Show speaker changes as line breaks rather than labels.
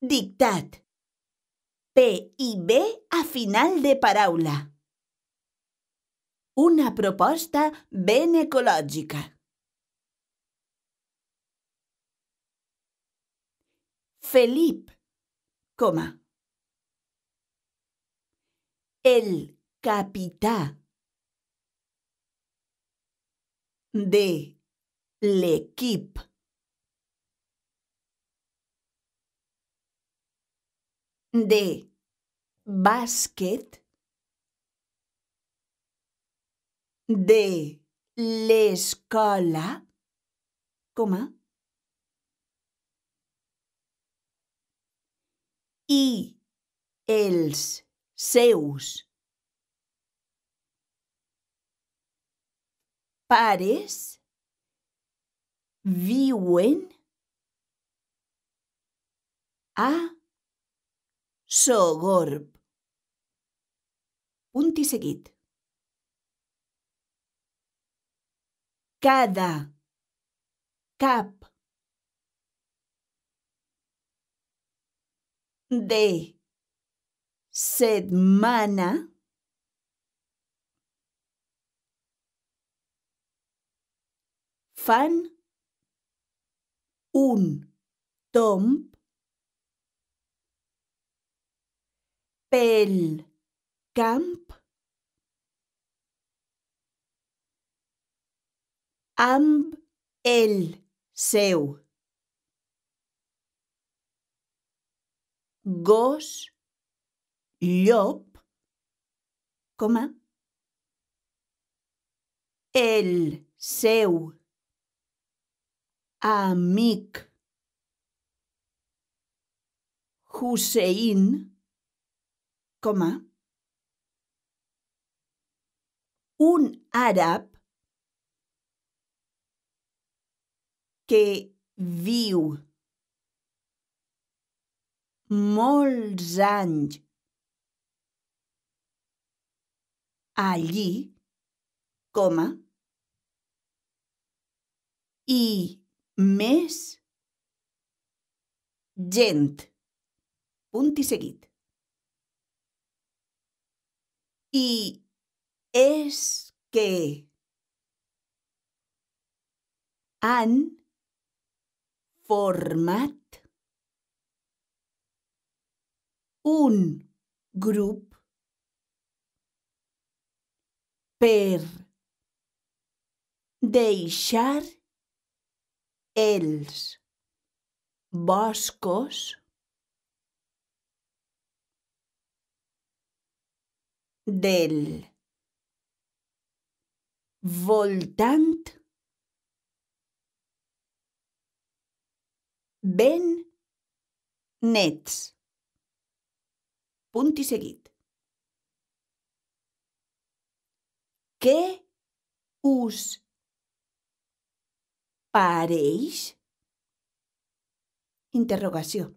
Dictat. P i B a final de paraula. Una proposta ben ecològica. Felip, coma. El capità de l'equip de bàsquet de l'escola, coma, i els seus pares viuen a Sogorb. Punt i seguit. Cada. Cap. De. Setmana. Fan. Un. Tomb pel camp amb el seu gos llop, coma, el seu amic Hussein, coma, un àrab que viu molts anys allí, coma, i més gent, punt i seguit. I és que han format un grup per deixar els boscos del voltant ben nets. Punt i seguit. Què us pareix? Interrogació.